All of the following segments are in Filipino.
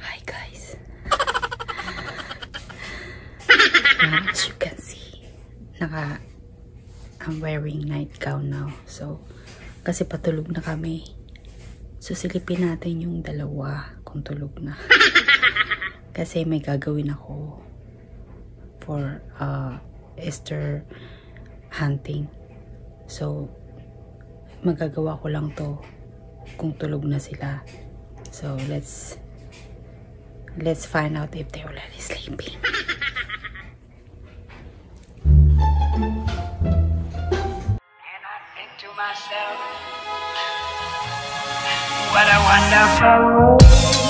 Hi guys. as you can see, naka I'm wearing night gown now. So, kasi patulog na kami. So, silipin natin yung dalawa kung tulog na. kasi may gagawin ako for uh, Easter hunting. So, magagawa ko lang to kung tulog na sila. So, let's let's find out if they're already sleeping. And I think to myself, what a wonderful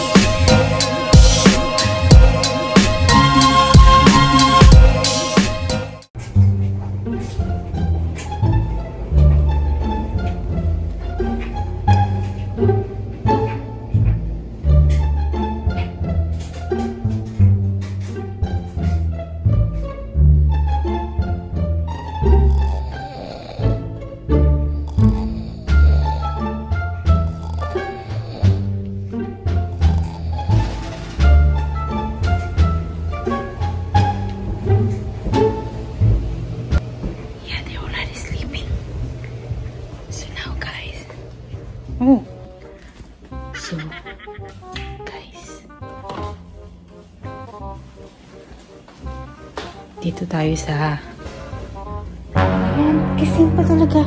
Dito tayo sa... Ayan, kising pa talaga.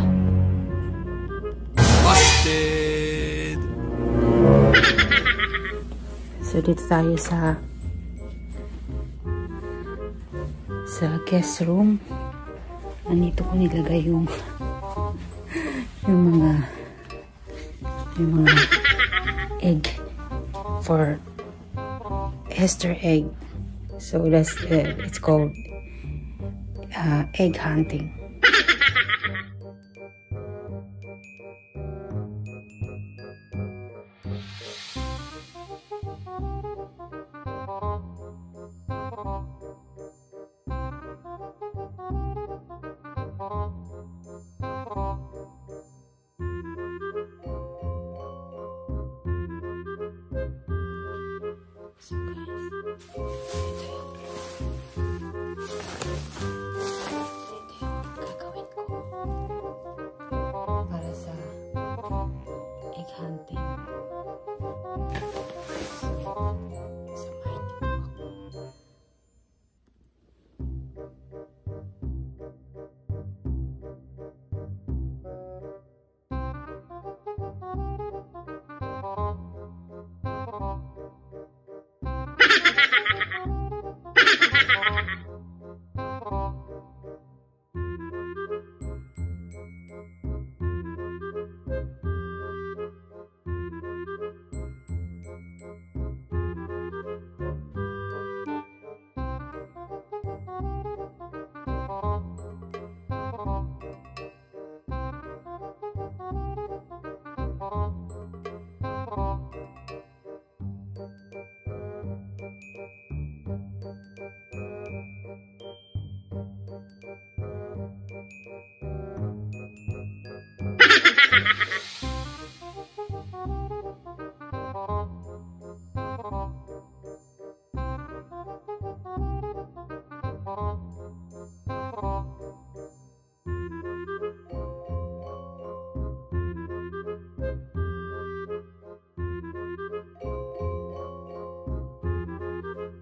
Busted! So, dito tayo sa... sa guest room. Andito ko nilagay yung yung mga yung mga egg for Easter egg. So that's uh, it's called uh, egg hunting.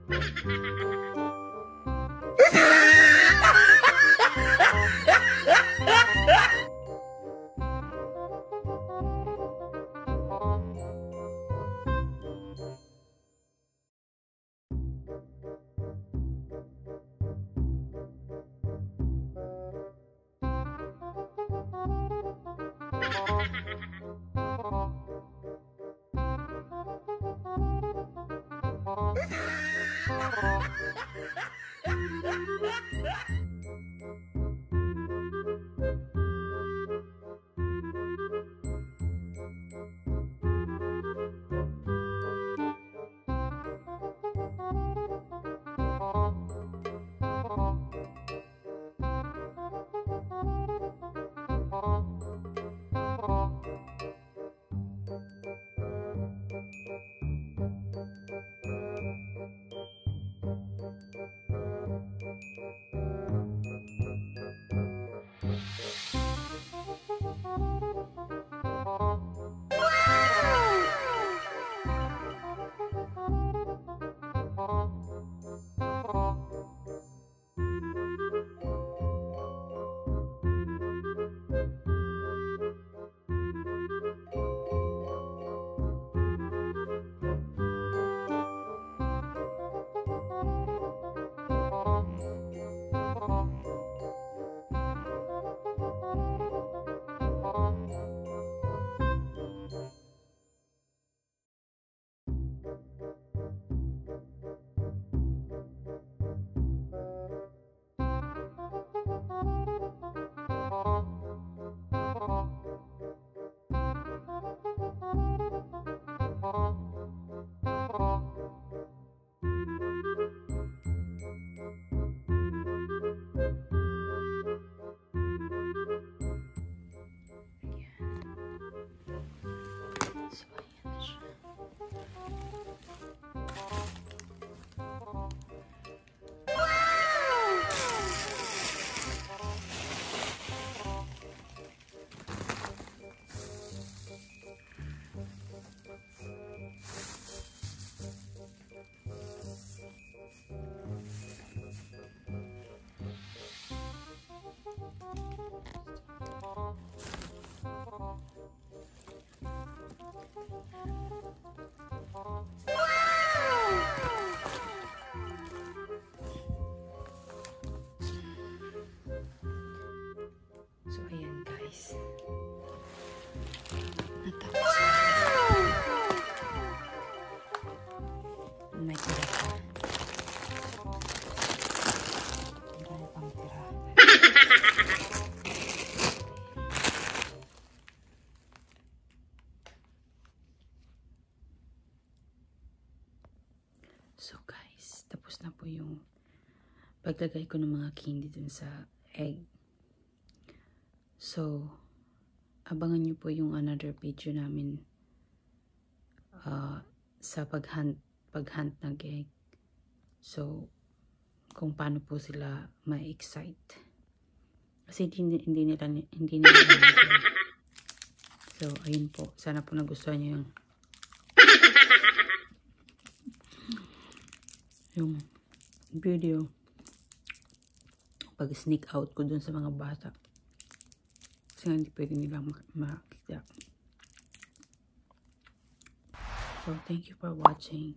Ha ha ha ha! Thank you. So guys, tapos na po yung paglagay ko ng mga candy dun sa egg. So, abangan nyo po yung another video namin uh, sa paghunt, paghunt ng egg. So, kung paano po sila ma-excite. Kasi hindi, hindi nila, hindi nila So, ayun po. Sana po nagustuhan nyo yung yung video pag sneak out ko dun sa mga bata. Kasi hindi pwede nilang makita. So, thank you for watching.